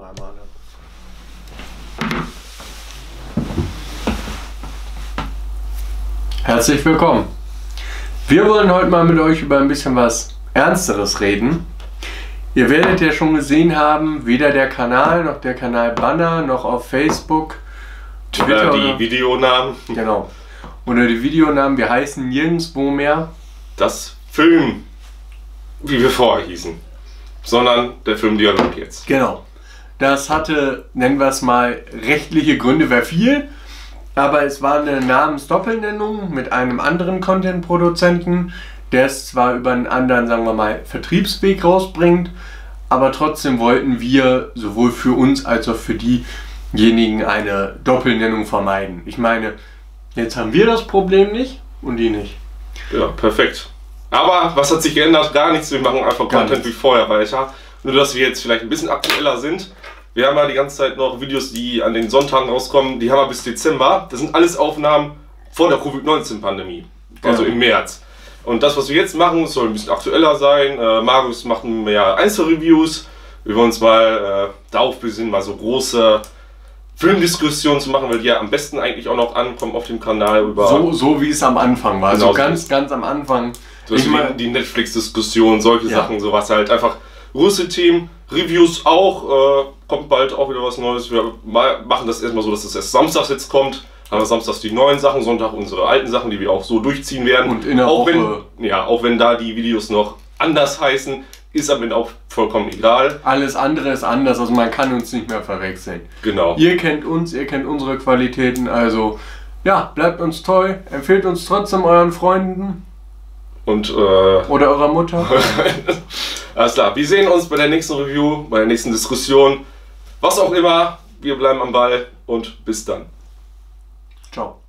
Hunger. Ne? Herzlich willkommen. Wir wollen heute mal mit euch über ein bisschen was Ernsteres reden. Ihr werdet ja schon gesehen haben, weder der Kanal noch der Kanal Banner noch auf Facebook, Twitter. Oder die oder, Videonamen. Genau. Oder die Videonamen, wir heißen nirgendwo mehr. Das Film, wie wir vorher hießen sondern der Filmdialog jetzt. Genau. Das hatte, nennen wir es mal, rechtliche Gründe, wäre viel. Aber es war eine Namensdoppelnennung mit einem anderen Content-Produzenten, der es zwar über einen anderen, sagen wir mal, Vertriebsweg rausbringt, aber trotzdem wollten wir sowohl für uns als auch für diejenigen eine Doppelnennung vermeiden. Ich meine, jetzt haben wir das Problem nicht und die nicht. Ja, perfekt. Aber was hat sich geändert? Gar nichts. Wir machen einfach Gar Content nichts. wie vorher weiter. Nur, dass wir jetzt vielleicht ein bisschen aktueller sind. Wir haben ja die ganze Zeit noch Videos, die an den Sonntagen rauskommen. Die haben wir bis Dezember. Das sind alles Aufnahmen vor der Covid-19-Pandemie. Also ja. im März. Und das, was wir jetzt machen, soll ein bisschen aktueller sein. Äh, Marius macht mehr Einzelreviews. Wir wollen uns mal äh, darauf besinnen, mal so große Filmdiskussionen zu machen, weil die ja am besten eigentlich auch noch ankommen auf dem Kanal über. So, so wie es am Anfang war. Genau, so ganz, ganz am Anfang. So ich meine, die Netflix-Diskussion, solche ja. Sachen, sowas halt einfach. Russe-Team, Reviews auch, äh, kommt bald auch wieder was Neues. Wir machen das erstmal so, dass es erst samstags jetzt kommt haben wir samstags die neuen Sachen, Sonntag unsere alten Sachen, die wir auch so durchziehen werden. Und in der auch Woche. Wenn, ja, auch wenn da die Videos noch anders heißen, ist am Ende auch vollkommen egal. Alles andere ist anders, also man kann uns nicht mehr verwechseln. Genau. Ihr kennt uns, ihr kennt unsere Qualitäten, also ja, bleibt uns treu, empfehlt uns trotzdem euren Freunden. Und, äh, Oder eurer Mutter. Alles klar, wir sehen uns bei der nächsten Review, bei der nächsten Diskussion. Was auch immer, wir bleiben am Ball und bis dann. Ciao.